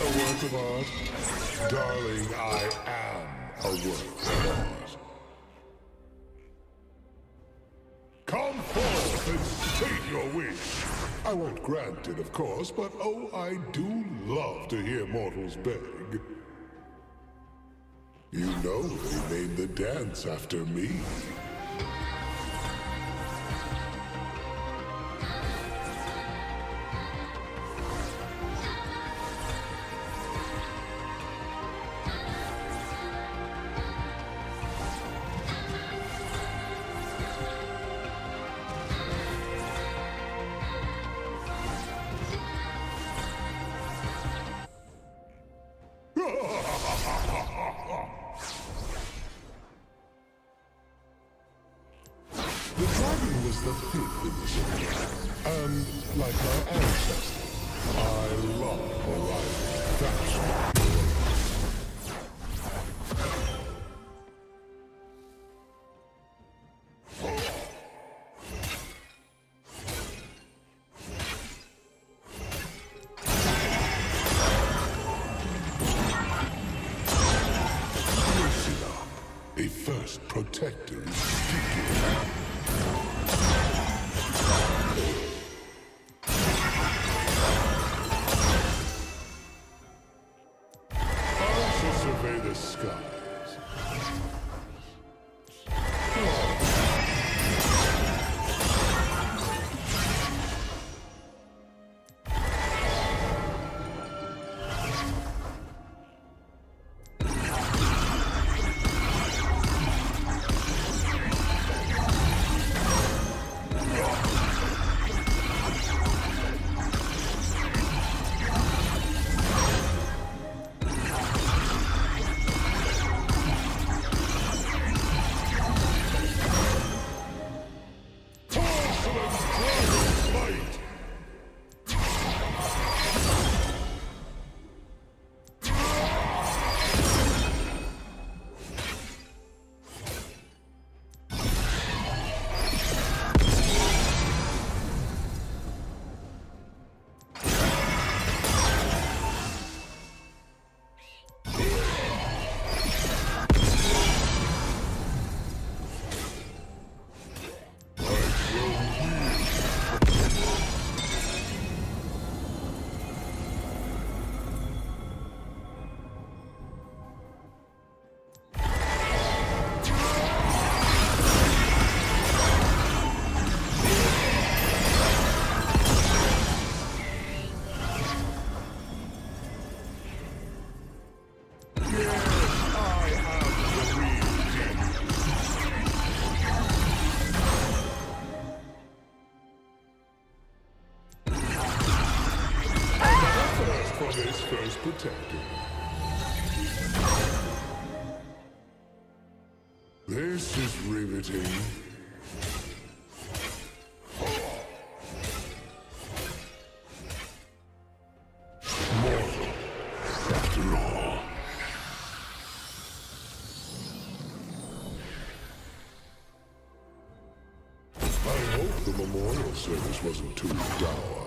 a work of art? Darling, I am a work of art. Come forth and state your wish. I won't grant it, of course, but oh, I do love to hear mortals beg. You know they named the dance after me. Was the fifth series, and like my ancestors, I love variety. That's. A first protector is. This first protector. This is riveting. Mortal, after all. I hope the memorial service wasn't too dour.